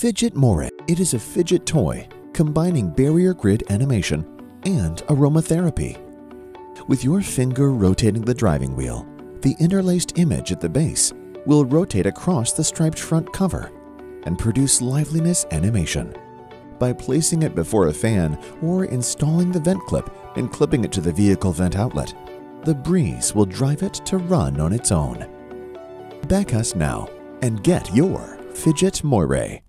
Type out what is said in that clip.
Fidget Moire. It is a fidget toy combining barrier grid animation and aromatherapy. With your finger rotating the driving wheel, the interlaced image at the base will rotate across the striped front cover and produce liveliness animation. By placing it before a fan or installing the vent clip and clipping it to the vehicle vent outlet, the breeze will drive it to run on its own. Back us now and get your Fidget Moire.